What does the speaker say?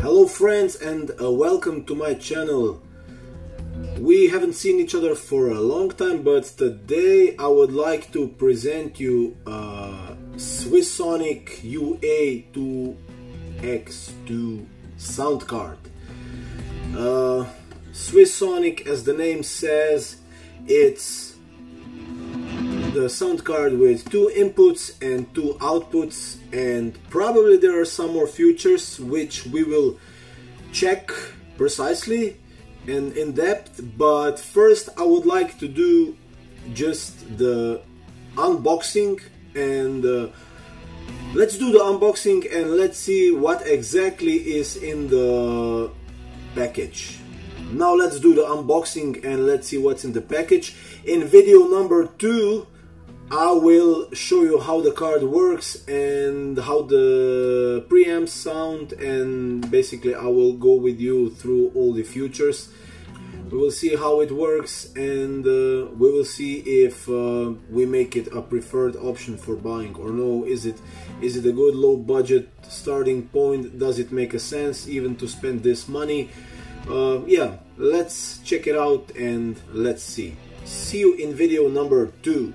Hello friends and uh, welcome to my channel. We haven't seen each other for a long time but today I would like to present you uh, Swissonic UA2X2 sound card. Uh, Swissonic as the name says it's the sound card with two inputs and two outputs and probably there are some more features which we will check precisely and in depth but first I would like to do just the unboxing and uh, let's do the unboxing and let's see what exactly is in the package. Now let's do the unboxing and let's see what's in the package. In video number two I will show you how the card works and how the preamps sound and basically I will go with you through all the features. We will see how it works and uh, we will see if uh, we make it a preferred option for buying or no. Is it is it a good low budget starting point? Does it make a sense even to spend this money? Uh, yeah, let's check it out and let's see. See you in video number two.